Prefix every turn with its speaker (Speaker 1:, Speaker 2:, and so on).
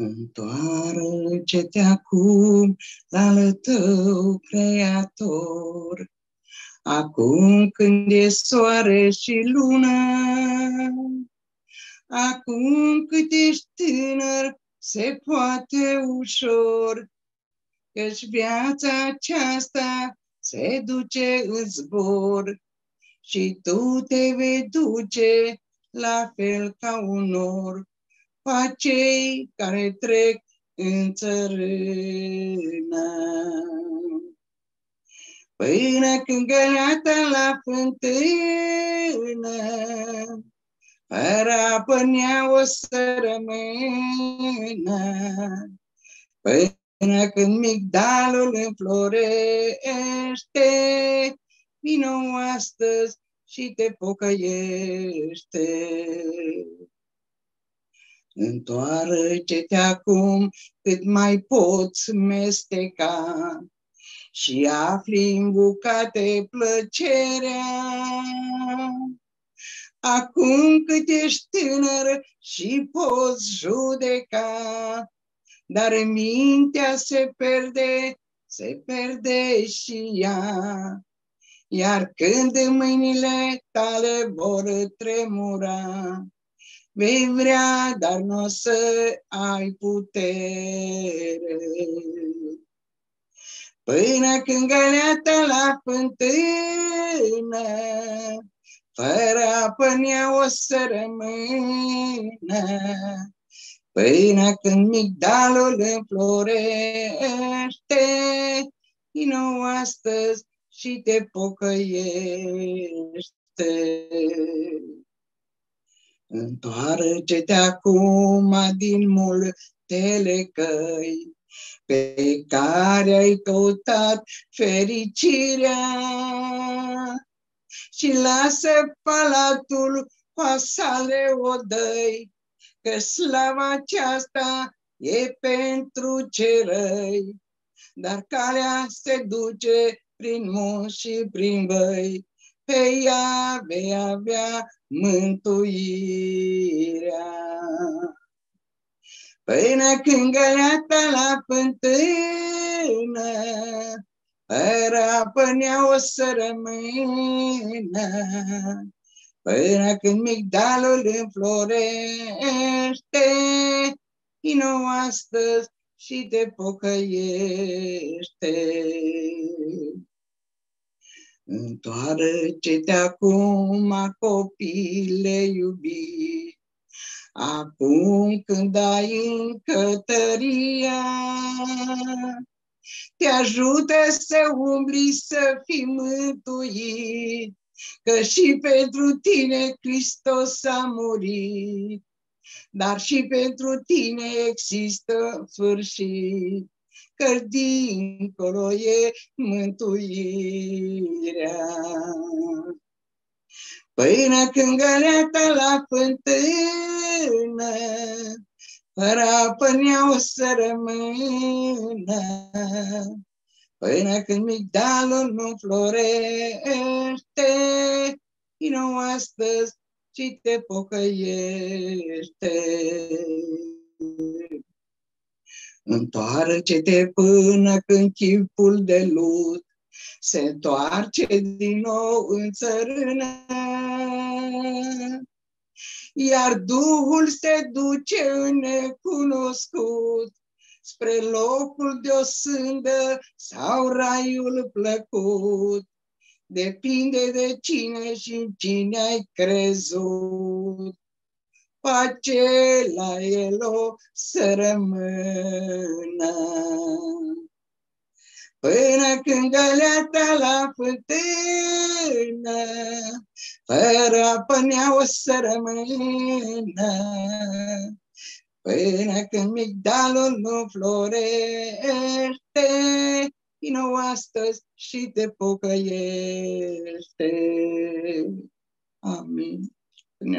Speaker 1: Întoarce-te acum la al tău creator, acum când e soare și lună, acum cât ești tânăr, se poate ușor, căci viața aceasta se duce în zbor și tu te vei duce la fel ca un nor pa cei care trec în țărână. Până când găleata la fântână, fără apă o să rămână. Până când migdalul înflorește, vino astăzi și te pocăiește. Întoarce-te acum cât mai poți mesteca și afli în bucate plăcerea. Acum cât ești tânăr și poți judeca, dar mintea se perde, se perde și ea. Iar când mâinile tale vor tremura, Vei vrea, dar nu o să ai putere. Până când găleata la fântână, fără apă o să rămână. Până când migdalul înflorește, din nou astăzi și te pocăiește. Întoarce-te acum din multele căi pe care ai căutat fericirea. Și lasă palatul pasale odăi, că slava aceasta e pentru cerăi, dar calea se duce prin munți și prin băi, pe ea vei avea mântuirea. Până când găleata la fântână, fără apă o să rămână, până când migdalul înflorește, vino astăzi și te pocăiește. Întoarce-te acum, copile iubit, acum când ai încă tăria, te ajută să umbli, să fii mântuit, că și pentru tine Hristos a murit, dar și pentru tine există sfârșit că dincolo e mântuirea. Până când găleata la fântână, fără apă o să rămână, până când migdalul nu florește, vino astăzi și te pocăiește. Întoarce-te până când chipul de lut se întoarce din nou în țărână. Iar Duhul se duce în necunoscut spre locul de o sândă sau raiul plăcut. Depinde de cine și în cine ai crezut pace la el o să rămână. Până când găleata la fântână, fără apă o să rămână. Până când migdalul nu florește, vino astăzi și te pocăiește. Amin. Ne